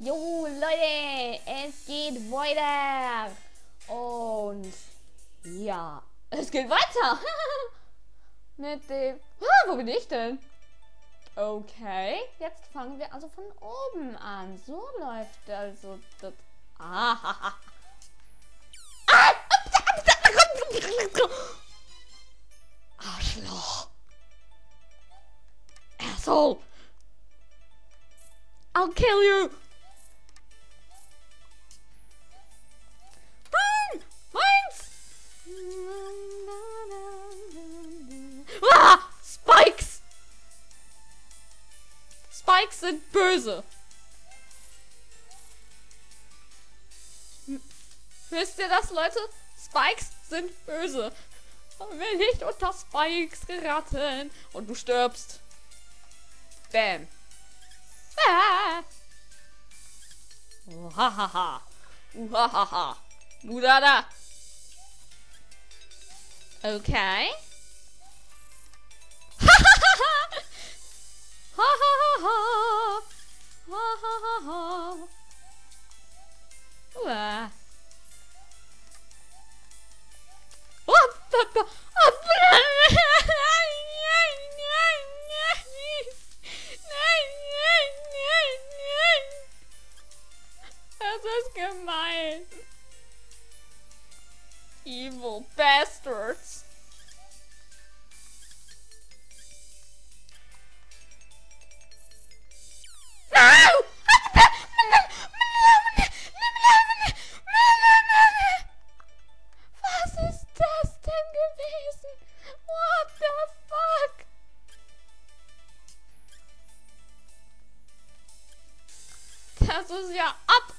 Jo, Leute, es geht weiter. Und ja, es geht weiter. Mit dem... Ah, wo bin ich denn? Okay, jetzt fangen wir also von oben an. So läuft also das... Ah, Arschloch. Asshole. I'll kill you. Ah, Spikes. Spikes sind böse. Wisst ihr das, Leute? Spikes sind böse. Man will nicht unter Spikes geraten. Und du stirbst. Bam. Ah. Uhahaha. Uhahaha. Mudada. Okay.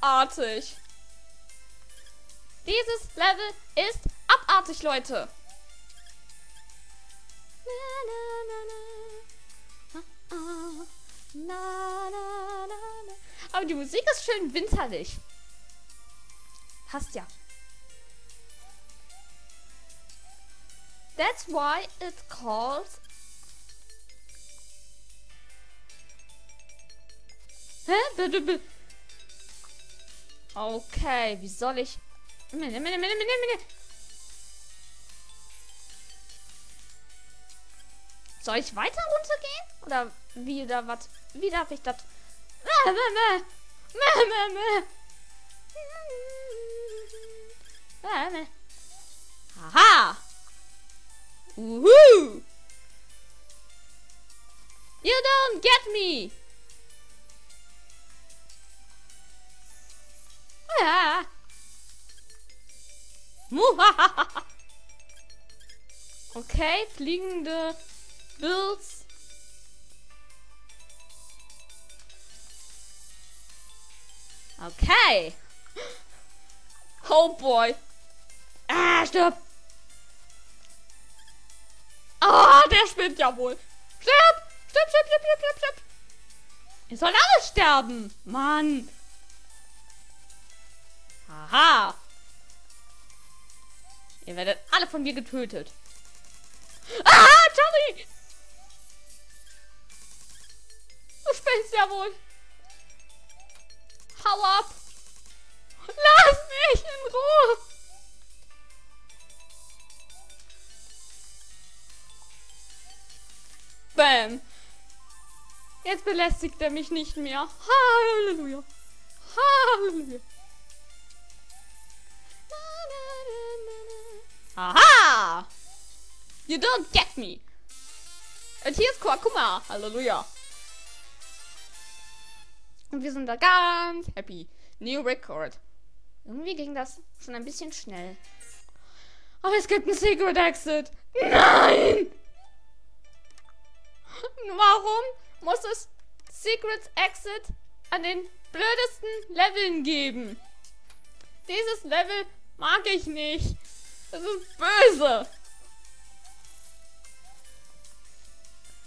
Abartig. Dieses Level ist abartig, Leute. Aber die Musik ist schön winterlich. Hast ja. That's why it's called. Hä? Okay, wie soll ich. Soll ich weiter runtergehen? Oder wie oder was? Wie darf ich das? Mäh, mäh, mäh. Mäh, mäh, mäh. Mäh, mäh. Aha! Woohoo! You don't get me! Okay, fliegende Bills. Okay. Oh boy. Ah, stirb. Ah, der spinnt ja wohl. Stirb! Stirb, stirb, stirb, stirb, stirb, stirb. Ihr sollt alle sterben. Mann. Aha. Ihr werdet alle von mir getötet. Ah, Charlie! Du spinnst ja wohl. Hau ab. Lass mich in Ruhe. Bam. Jetzt belästigt er mich nicht mehr. Halleluja. Halleluja. Aha! You don't get me. Und hier ist Koakuma. Halleluja. Und wir sind da ganz happy. New Record. Irgendwie ging das schon ein bisschen schnell. Aber es gibt einen Secret Exit. Nein! Warum muss es Secret Exit an den blödesten Leveln geben? Dieses Level mag ich nicht. Das ist böse.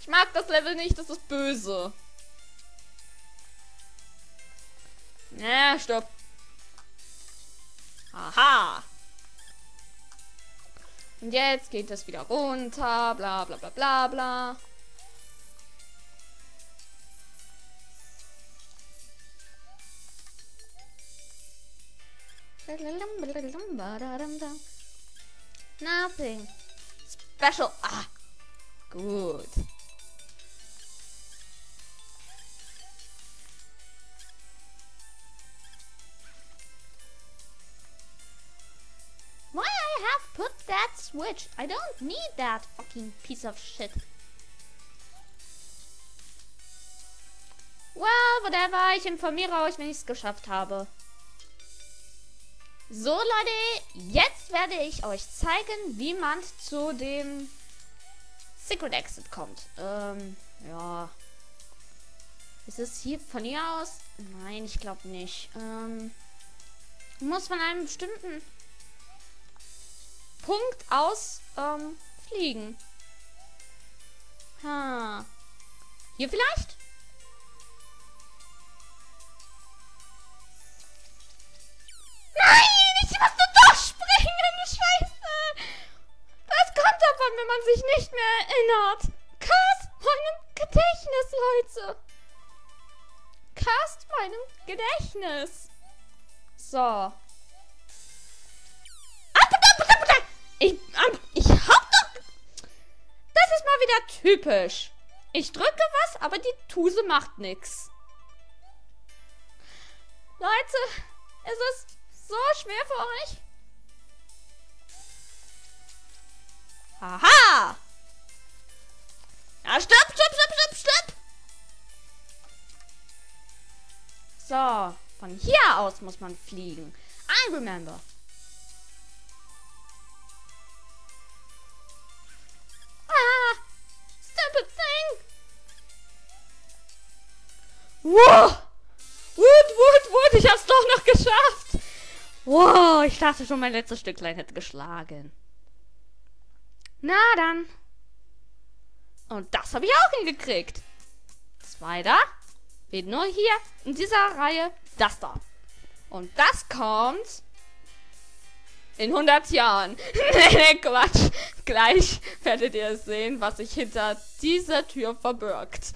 Ich mag das Level nicht, das ist böse. Na, stopp. Aha. Und jetzt geht es wieder runter, bla bla bla bla bla. Nothing. Special. Ah. Gut. Why I have put that switch? I don't need that fucking piece of shit. Well, whatever. Ich informiere euch, wenn ich es geschafft habe. So, Leute, jetzt werde ich euch zeigen, wie man zu dem Secret Exit kommt. Ähm, ja. Ist es hier von hier aus? Nein, ich glaube nicht. Ähm, muss von einem bestimmten Punkt aus ähm, fliegen. Ha. Hier vielleicht? Erinnert. Cast meinem Gedächtnis, Leute. Cast meinem Gedächtnis. So. Ich, ich hab doch... Das ist mal wieder typisch. Ich drücke was, aber die Tuse macht nichts. Leute, es ist so schwer für euch. Aha! Ja, stopp, stopp, stopp, stopp, stopp! So, von hier aus muss man fliegen. I remember. Ah! Stupid thing! Wow! Wut, wut, wut, ich hab's doch noch geschafft! Wow, ich dachte schon, mein letztes Stücklein hätte geschlagen. Na dann. Und das habe ich auch hingekriegt. Zweiter. Wird nur hier in dieser Reihe das da. Und das kommt in 100 Jahren. nee, Quatsch. Gleich werdet ihr sehen, was sich hinter dieser Tür verbirgt.